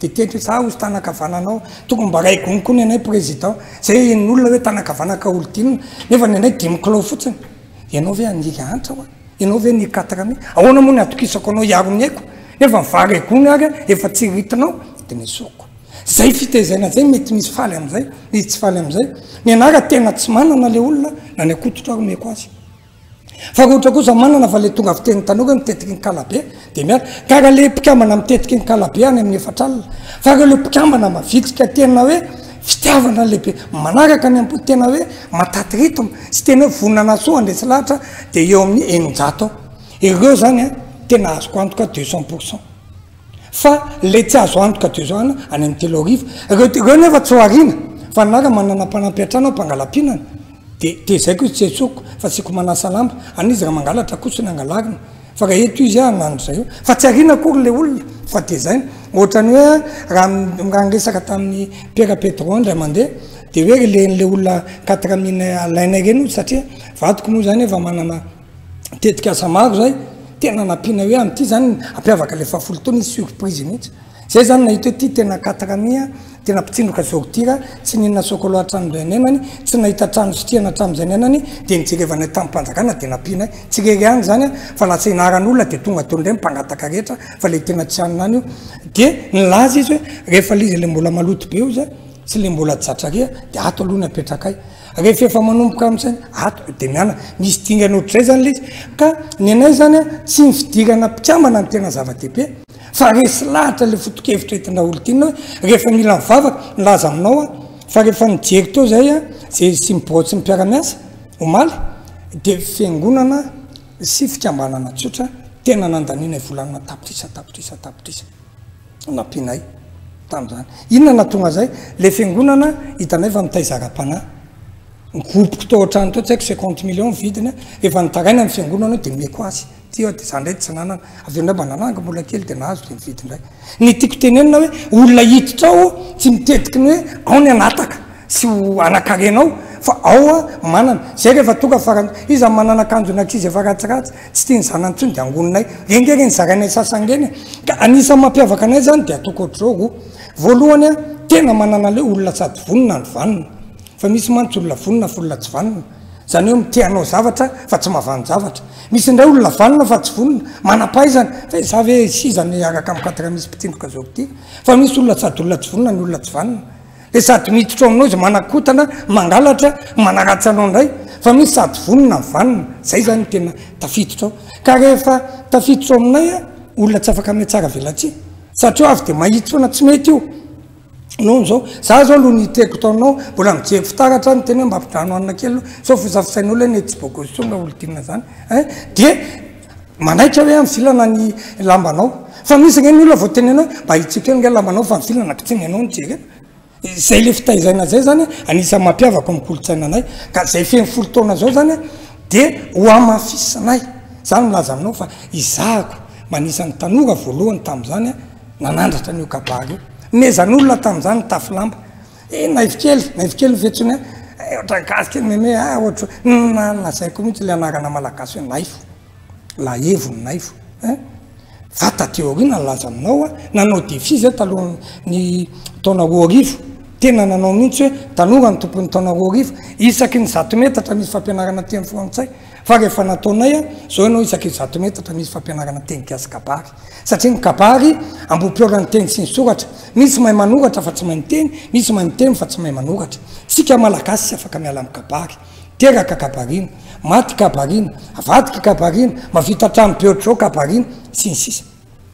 Dia tety za ozy tanakavananao. Tokony mba ray gony koa ny anay président. Zay henon'ny olona hoe tanakavana ka olodinona. Nefa ny anay dimy kilao fotsiny. Ianao ve handiaka hanitra hoa? Ianao ve ny quatre mi? Ahoana moa ny hatokisako anao hiaro ny aiko? Nefa ny vary gony ary efa tsy ritinao? Dia nesoriko. Zay fitezaina zay mety misy faly amizay, misy tsy faly amizay. Nenah raha tena tsy manana le olona na ny akototra ary omeko azy. Fa roa ohatra kosa manana fa le tonga avy teny tanora ny tetiky ny kalabe de miala ka raha le mpikambana mitetiky ny kalabe any amin'ny efatra alina fa reo le mpikambana mavitrika tena hoe fitiavana lehibe manaraka ny ampo tena hoe mataty rythme sy tena hoe vonona anasoa handresy lahatra de eo amin'ny eninjato eo ireo zany a tena azoko antoka deux cent pour cent Fa ilay tsy azo antoka de zao an, any amin'ny telo arivo, ireo ireo nefa tsy ho ariana fa ny lahy manana mpanampiantrano aho mpangala-pihinana de de zay ko izy tsy antsoiko fa asiako manasa lamba, any izy raha mangalatra kosa ny angalarina fa raha eto izy an andro zay eo fa tsy ariana akory ilay olona fa de zay, ohatran'ny hoe an raha raha niresaka tamin'ny Pera Pedro indray mandeha de hoe relen'ilay olona quatre mille alainay ireny hoy izy satria vadiko moa zany efa manana tetikasa maro zay tena nampiana hoe amty zany ampiavaka le fahafolo taona izy surprise mihitsy zay zany nahita hoe ty tena quatre mi a tena mpitsindroka zao ty ra tsy ninona sokolo hatramzay niainany tsy nahita trano sitriana hatramzay niainany de nijerevana tampanjakana de nampiana tsy rery any zany a fa lasa inarany olona de tonga ataony reny mpangataka rehetra fa le tena tsy anina any io de nilaza izy hoe rehefa lizy le mbola maloto be ozy a tsy le mbola jatra re a de ato aloha ny apetrakay Rehefa efa manomboka amin'izay, ato dia mianaka. Nisy dingana ohatr'izay izany ilay izy. Ka ny anay izany, tsy ny fidirana mpikambana no tena zava-dehibe, fa resy lahatra ilay foto-kevitra entina olon-tiana hoe, rehefa mila mivavaka, milaza aminao aho. Fa rehefa nijery teo izay, izay simbaotsy ny mpiara-miasa, omaly, dia fiangonana sy fikambanana tsotra tena nandanianay vola anona tapitrisa, tapitrisa, tapitrisa. nampianay tamin'izany. Inona no nahatonga izay? Ilay fiangonana hitanay fa mitaiza ara-panahy. Nikoropoko tao an-trano tao, tsy haiko cinquante millions ny vidiny, efa nitaraina ny fiangonana io dia nomeko azy. Ity aho dia izaho indray tsy nanana, avy eo indray mba nananako mbola kely dia nahazo dia nividy indray. Ny tiako tenenina hoe olona hiditra ao tsy mitetiky ny hoe ao ny hanataka sy ho hanan-karena ao fa ao manana. Izay rehefa tonga farany, iza no manana akanjon'ankizy efa ratsiratsy? Tsy tian'ny zanany intsony dia angoninay. Dia nge ireny zarainay sasany ireny e. Ka anisan'ny mampiavaka anay izany dia atoko ohatr'izao roa. Voalohany a, tena manana le olona sady vonona no vanona. Fa misy mantsy olona vonona fa olona tsy vanona. Izany hoe mitia hanao zavatra fa tsy mahavanonjavatra. Misy indray olona vanona fa tsy vonona, manam-pahaizana fa izaho ve sisa no hiaraka mikatroka misy mpitsindroka izao ity. Fa misy olona sady olona tsy vonona no olona tsy vanona. Dia sady miditra ao aminao izy manakotana, mangalatra, manaratsy anao indray, fa misy sady vonona ny vanona, izay izany no tena tafiditra ao. Ka rehefa tafiditra ao aminay an, olona tsy afaka aminay tsara velatsihy, satria avy dia mahitsy foana, tsy mety io, noho izao, za izao aloha niteko tao aminao, mbola mijery fitaratra, ny tena hoe mba ampidrano hanina kely aloha, sao fosafosain'olona hoe nety tsy bogosy intsony ilay olon-tiana izany, eh, dia. Manaitra hoe hamvilana ny lambanao. Fa misy ange ny olona vao teneno hoe mba hitsio kely ange ny lambanao fa mivilana kitsiny ianao no jereo. Zay le fitaizaina zay zany anisany mampiavaka ny kolontsainanay ka zay feno folo taona zao zany de ho amafisinay. Za no milaza aminao fa izahako mba anisany tanora voalohany tamzany nanandratra an'io kabary io. Nomezan'olona tamzany ny tafo lamba. Eh naivo kely, naivo kely ny fihetsiny hoe eh ohatran'ny gasy kely meme ah ohatr lazaiko mihitsy ilay anarana malagasy hoe naivo, laevo ny naivo eh. Za taty aoriana nilaza aminao hoe nanao défi zay talohan'ny taona roa arivo, tena nanao mihitsy hoe tanora ny tompon'ny taona roa arivo, isaky ny zato metatra misy fampianarana teny frantsay, Fa rehefa nataonay a, zao ianao isaky ny zato metatra misy fampianarana teny gasy kabary. Satria ny kabary ambohipiorany teny sy ny soratra. Misy mahay manoratra fa tsy mahay miteny, misy mahay miteny fa tsy mahay manoratra. Tsika malagasy tsy afaka miala amin'ny kabary. Teraka kabarina, maty kabarina, avadika kabarina, mavita trano be ohatr'izao kabarina, sy ny sisa.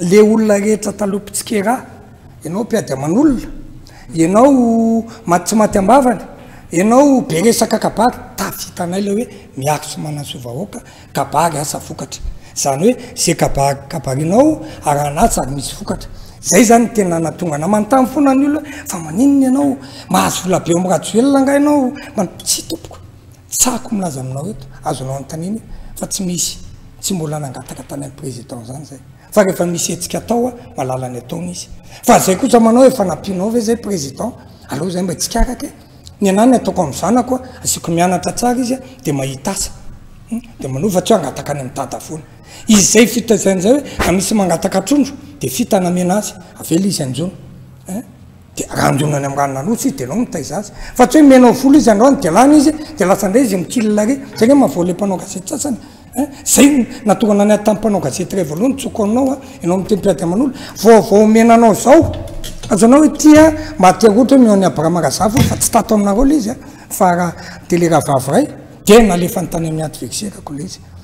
Le olona rehetra taloha mpitsikera enao mpiady aman'olona enao maty tsy maty ambavany enao be resaka kabary tafitanay le hoe miaro sy manansoa vahoaka kabary asa vokatra zany hoe ze kabary kabarinao arahanatsa ary misy vokatra zay zany tena natonga na manontany fona ny olona fa maninona enao mahazo volabe omy rajoelina nga enao man tsy tompoko Tsako milaza aminao eto, azonao anontaniana fa tsy misy, tsy mbola nangataka tany amin'ny Président zany zay. Fa rehefa misy hetsika atao a, mahalala ny ataony izy. Fa zay kosa manao efa nampianao ve zay Président? Aleo zay mba hitsikaraka e! Ny anahy ny ataoko amin'ny zanako a, asiako mianatra tsara izy a, dia mahita asa, hum, dia manohy fa tsy hoe hangataka any amin'ny Dada foana. Izy zay fitaizany zay hoe raha misy mangataka trondro dia fita namena azy, avela izy hanjono, hein. Dia raha andeona any amin'ny ranona loatra izy dia enao mitaiza azy. Fa tsy hoe menao vola izy androany dia lany izy dia lasa indray izy mitsilina re. Izay ange maha voalen'ny mpanao gazety sasany a. Izay no natorana ny ahy tamin'ny mpanao gazety iray voalohany, tsoiko aminao a, enao miteny mpiady aman'olona. Vaovao omena anao izao, azonao hoe ity a, mahatery ohatra hoe Mihaon'i Abrahama Razafy fa tsy tato aminareo ilay izy a, fa Ra, Télé Rahavavy iray, dia nalefany tany amin'ny Advexerako ilay izy.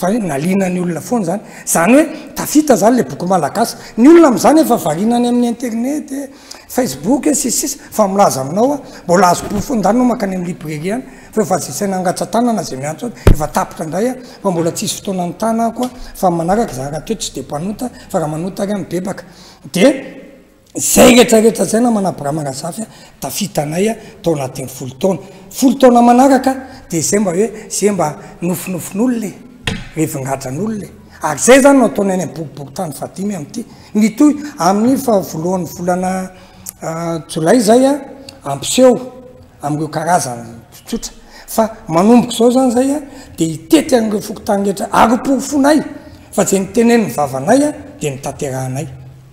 Fa hoe naliana ny olona foana izany. Izany hoe tafita izany ilay boky malagasy. Ny olona amin'izany efa variana any amin'ny internet e, facebook e, sy ny sisa Fa milaza aminao aho, mbola azo porofon-dany no mankany amin'ny librairie any, fa efa izay saina hangatsa-tanana izay miantso any, efa tapitra indray aho, fa mbola tsy hisy fotoana hanotana aho koa, fa ny manaraka izany rahateo tsy dia mpanota, fa raha manota ary aho mibebaka. Dia. Izay rehetra rehetra izay namana Abrahama Razafy a, tafita anay a, tao anatin'ny folo taona. Folo taona manaraka dia izay mba hoe izay mba nofinofin'olona e, revingadran'olona e. Ary izay izany no ataonay any amin'ny boriborintany fahadimy amin'ity. Mitohy amin'ny faha voalohan'ny volana jolay izay a, hampiseho amin'ireo karazany tsotsotra. Fa manomboka izao izany izay a, dia hitety an'ireo fokontany rehetra, ary ho porofoinay fa izay nitenenin'ny vavanay a, dia notanterahanay.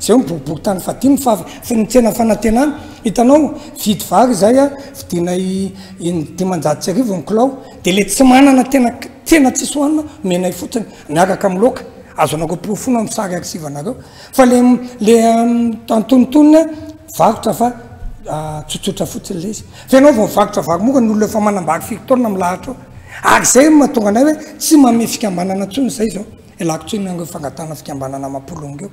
Zay no boribory tany fadiny fa avy feno ny tsena fanantenana hitanao mividy vary zay a vidinay in dimanjato sy arivo ny kilao de le tsy manana tena tsena tsisy hoanina omenay fotsiny miaraka am loaka azo anareo porofoina am sary arsiva nareo fa le le antonontonony a varotra fa tsotsotra fotsiny le izy fa ianao vao mivarotra vary mora ny olona efa manambary firy taona milahatra eo ary zay no mahatonga anay hoe tsy manome fikambanana tsony zay zao ialako tsiny amreo fangatahana fikambanana amam polongo eo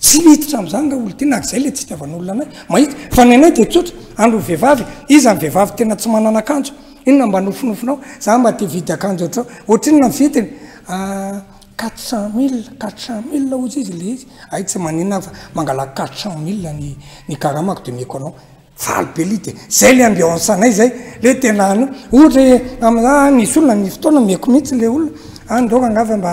Tsy miditra amzany le olon tiana ary zay le tsy itiavan'olona anay mahita fa ny anay de tsotra any ry vevavy iza ny vevavy tena tsy manana akanjo inona mba nofinofinao za mba te hividy akanjo otrao otrinona ny vidiny ah quatre cent mille quatre cent mille ozy izy le izy hay tsy maninona aho fa mangala quatre cent mille ny ny karamako de omeko anao faly be le izy de zay le ambiance anay zay le tena any ohatra hoe amza misy olona ny fotoana omeko mitsy le olona any ndao rangah fa mba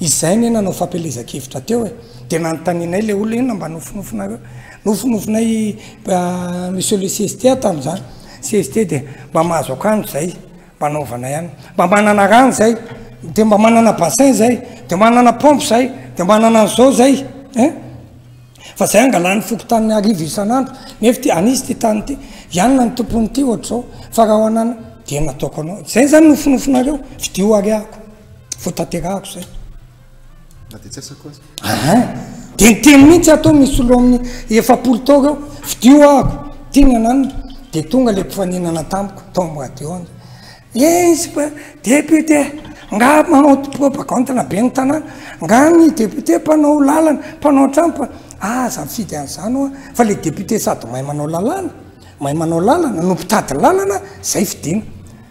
Izay anie nanao fampielezan-kevitra teo e! Dia nanontanianay ilay olona, inona mba nofinofinareo? Nofinofinay Monsieur le CST aho tamin'izany, CST dia mba mahazo akanjo izay, mba anaovana ihany, mba manana rano izay, dia mba manana bassin izay, dia manana pompe izay, dia mba manana an'izao izay eh! Fa izay angalan'ny fokontany arivo isan'andro, nefa ity an'iza ity tany ity? Ianona ny tompon'ity ohatr'izao, fa raha ho an'ana, dia nataoko anao, izay izany nofinofinareo, fidio ariako. vao tanterahako zay na de tsy asako aza aa de ny teny mihitsy atao misolo amin'ny efapolo tao reo fidio ahako tiany ananina de tonga le mpifaninana tamiko tao am radio any izy fa député nga manao propagande na be ny tanàna nga ny député mpanao lalana mpanao trampa aza mifidy an'izany hoa fa le député sady mahay manao lalàna mahay manao lalana no mpitady lalana zay fidina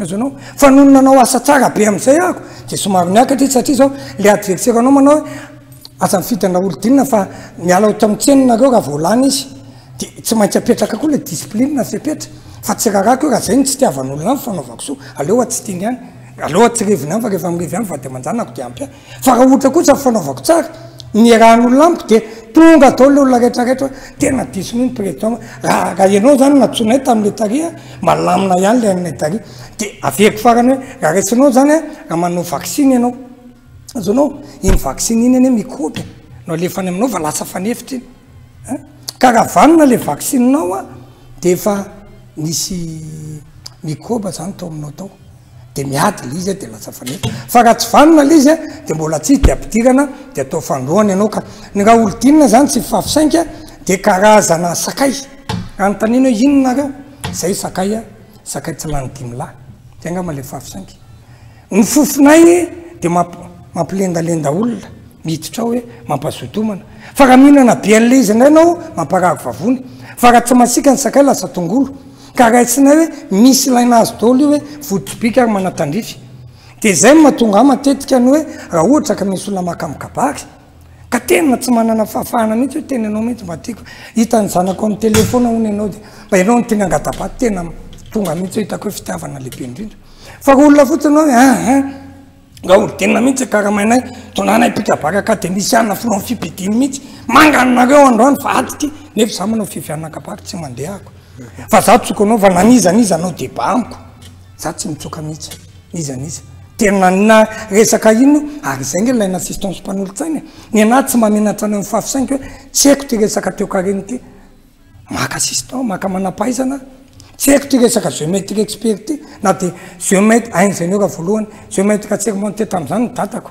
Azonao? Fa nony nanao asa tsara be amin'izay aho dia somary niakatra izy satria izao le adversaire anao manao hoe aza mifidy an'i Raholdina fa miala ao tamin'ny tsena nareo raha vao lany izy dia tsy maintsy apetraka koa le discipline no fepetra fa tsy rarako io raha izay no tsy tiavan'olona ahy ny fanaovako soa aleo atsitiny ihany aleo atsireviny ihany fa rehefa mirevy ihany vady aman-janako dia ampy ahy Fa raha ohatra kosa fanaovako tsara ny iarahan'olona amiko dia tonga daholo ilay olona rehetra rehetra hoe tena diso mihitsy président hoe raha raha ianao izany no nantsoinay tamin'ilay tary a malamina ihany ilay an'ilay tary dia averiko farany hoe raha raisinao izany a raha manao vaksiny ianao azonao iny vaksiny iny anie mikrôby no alefany aminao fa lasa fanefitra iny hein, ka raha vanona le vaksiny nao an de efa nisy mikroba zany tao aminao tao de miady le izy an de lasa efa lefy, fa raha tsy vanona le izy an de mbola tsy izy de ampidirana de atao fandroana ianao ka, ny raha olodinina zany tsy fifafy saingy an de karazana sakay, anontaniana hoe inona nareo, zay sakay an, sakay tsy lany dimy lahy, zay ngamba le fifafy saingy. Ny fofonay dia mampilendalenda olona miditra ao hoe mampazoto homana. Fa raha mihinana bielle izy indray ianao, mamparary vavony. Fa raha tsy masiaka ny sakay lasa tongolo. Ka raisinay hoe misy ilaina azy daholo io hoe voajobiaka ary manatandrify. Dia izay no mahatonga ahy matetika ny hoe raha ohatra ka misy olona maka amin'ny kabary, ka tena tsy manana fahafahana mihitsy hoe tena ianao mihitsy mba tiako hita ny zanako amin'ny tele foana hono ianao dia mba ianao no tiana angatabato tena tonga mihitsy hoe hitako hoe fitiavana lehibe indrindra fa ho olona fotsiny hoe ah, ah, ah. nga ordena mihitsy karamainay tonanay pikabary akademisiana filohan'ny fipidiny mihitsy manganinareo androany fa aty ty nefa za manao fivianana kabary tsy mandehako fa za tsoka anao fa nanizaniza anao deba amiko za tsy mitsoka mihitsy Iza n'iza? Dia nanina resaka ino ary izay nge ilay insistance mpanolotsaina e! Nenaha tsy mamenatra anao mifafy saingy hoe tsy haiko ity resaka teo karena ity. Maka assistant, maka manampahaizana a! Tsy haiko ity resaka géométrie expert ity na dia géomètre, hain'izay ny ora voalohany, géomètre sermenté tamin'izany ny dadako.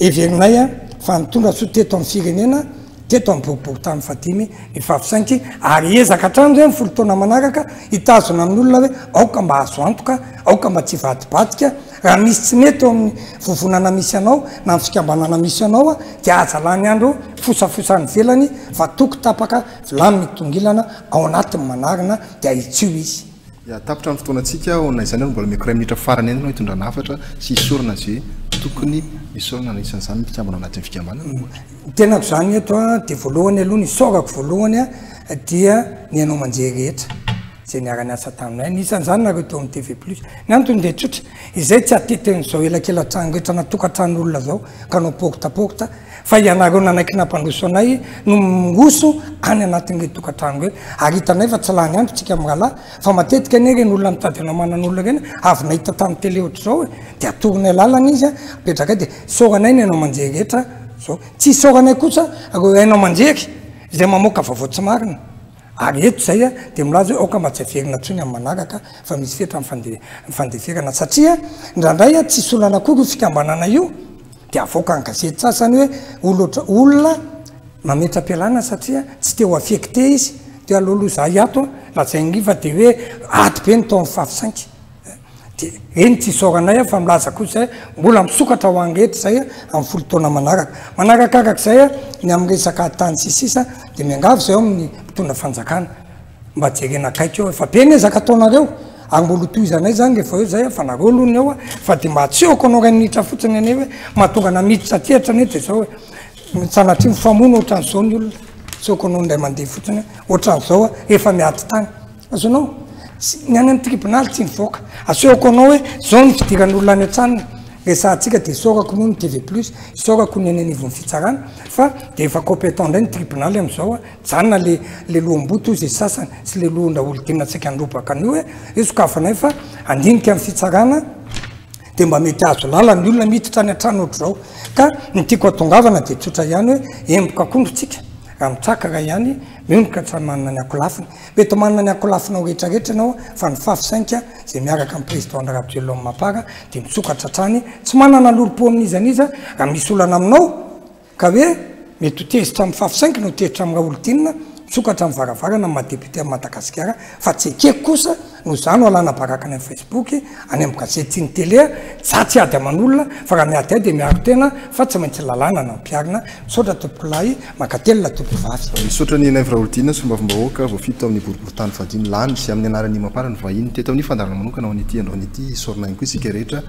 Heverinay fa nitondra soa teto amin'ny firenena teto amin'ny boriborintany fahadimy ny Fafsainky ary hiezaka hatrany ireo ny folo taona manaraka hitazona amin'olona hoe aoka mba azo antoka, aoka mba tsy hivadibadika, raha misy tsy mety eo amin'ny vovonana misy anao na ny fikambanana misy anao dia aza lany andro fosafosa any ivelany fa toko tapaka vilany mitongilana ao anatin'ny manarina dia ahitsio izy. Ya, tapitra ny fotoanantsika ao amin'izany ary mbola omeko iray minitra farany ihany ianao hitondrana hafatra sy hisorona izay tokony hisorona, anisan'izany ny mpikambana ao anatin'ny fikambanana. Ny tenako izany eto dia voalohany aloha ny isaorako voalohany dia ny haino aman-jery rehetra izay niara-niasa taminay, anisan'izany nareo teo amin'ny TV Plus. Ny antony dia tsotra, izay tsy hateteran'izao elakela-trano rehetra na tokantranon'olona izao ka hanao porte à porte Fa ianareo nanaikina mpandroso anay no miroso any anatin'ireny tokantrano ireny. Ary hitanay fa tsy lany andro tsika mirahalahy, fa matetika anie ireny olona mitady anao manan'olona ireny avy nahita tamin'ny tele ohatr'izao e, dia atoronay lalana izy an, apetrakay dia isaoranay ny haino aman-jery rehetra izao. Tsy isaoranay kosa ireo haino aman-jery izay mamoaka vaovao tsy marina. Ary eto izay an, dia milaza hoe aoka mba tsy haverina intsony amin'ny manaraka fa misy fetra ny fandeferana, satria indraindray an, tsy hisy olana akory io fikambanana io, Dia avoaka ny gazety sasany hoe olotra olona nametra-pialana satria tsy te ho affecté izy. Dia alohaloha izaho hiato an, lazain'i Riva dia hoe ady be ny taon'ny fahavisainty. Dia eny tsy isaoranay aho fa milaza koa izay mbola misokatra ho an'ny rehetra izay amin'ny folo taona manaraka. Manarakarak'izay ny amin'ny resaka tany sy ny sisa dia miangavy izay ao amin'ny mpitondra fanjakana. Mba jerena akaiky eo fa be ny ezaka ataonareo ary mbola ho tohizanay zany rehefa eo zay fa nareo aloha ny eo fa de mba tsy eo ko anao ray minitra fotsiny anie hoe mahatonga ana miditra aty hatry anie de zao hoe sanatria mifamono ohatran'izao ny olona tsy eo ko anao indray mandeha fotsiny hoe ohatran'izao efa miady tany azonao tsy ny any amin'ny tribonaly tsy nivoaka asehoko anao hoe zao ny fidiran'olona any an-tranony resahantsika de isaorako moa ny TV plus isaorako ny any anivon'ny fitsarana fa de efa compétent indray ny tribonaly amin'izao Janona le le loham-boto hozy sasany sy le lohan daholo tiana antsika handrobaka an'io e io sokafanay fa handinika ny fitsarana dia mba mety azo lala ny olona miditra any an-trano ohatr'izao ka ny tiako atongavana dia tsotra ihany hoe emboka akondro tsika raha mitraka raha ihany mionoka tsy manana ny akolafiny mety manana ny akolafinao rehetrarehetra ianao fa ny fafy sainka izay miaraka amin'ny président Andry Rajoelina Mapar dia misokatra hatrany tsy manana lolompo amin'iza n'iza raha misy olana aminao Ka hoe mety ho tezitra amin'ny fafisainky no tezitra amin'ny raholtinina misokatra amin'ny varavarana amin'ny maha député an'i Madagasikara fa tsy ekeko kosa noho izany ho alana baraka any amin'ny Facebook, any amin'ny gazety sy ny télé, za tsy ady aman'olona fa raha miady ahy dia miaro tena fa tsy maintsy lalàna no ampiharina. Misaotra tompokolahy, mankatelina tompovavy. Misaotra an'i Enaivo Raholdina, Sombavombahoaka, voafiditra ao amin'ny boriborintany vahiny lany sy amin'ny anaran'ny Imam-para ny vahiny. Teto amin'ny fandaharana manokana ho an'ity androany ity, isaorana ihany koa isika rehetra.